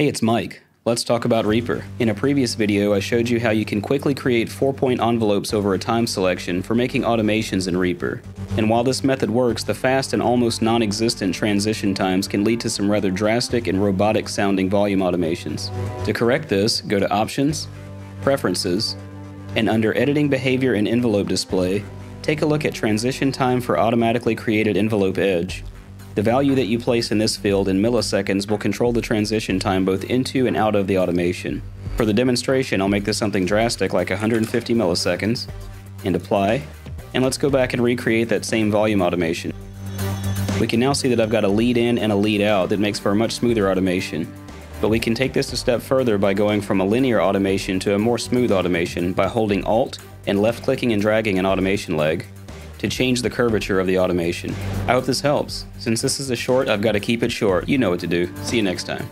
Hey, it's Mike. Let's talk about Reaper. In a previous video, I showed you how you can quickly create 4-point envelopes over a time selection for making automations in Reaper. And while this method works, the fast and almost non-existent transition times can lead to some rather drastic and robotic sounding volume automations. To correct this, go to Options, Preferences, and under Editing Behavior and Envelope Display, take a look at Transition Time for Automatically Created Envelope Edge. The value that you place in this field in milliseconds will control the transition time both into and out of the automation. For the demonstration, I'll make this something drastic like 150 milliseconds, and apply, and let's go back and recreate that same volume automation. We can now see that I've got a lead in and a lead out that makes for a much smoother automation. But we can take this a step further by going from a linear automation to a more smooth automation by holding Alt and left clicking and dragging an automation leg, to change the curvature of the automation. I hope this helps. Since this is a short, I've got to keep it short. You know what to do. See you next time.